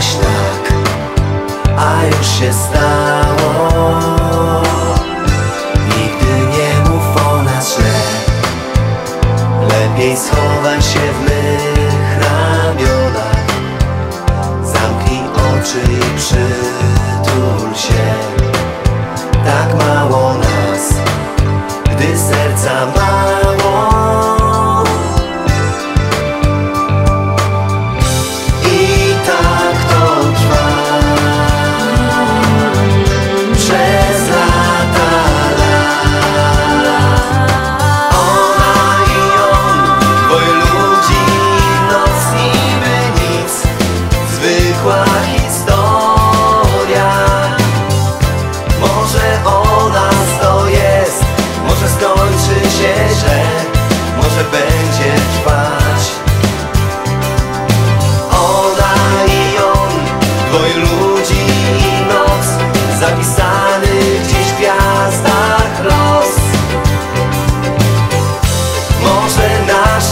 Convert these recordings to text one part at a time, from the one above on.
Tak, a już się stało. Nigdy nie mów o nas źle Lepiej schowaj się w mych ramionach. Zamknij oczy i przyjdź.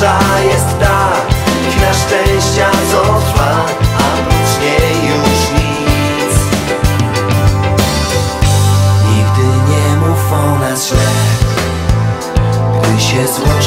Nasza jest ta chwila szczęścia, co trwa A później już nic. Nigdy nie mów o nas źle Gdy się zło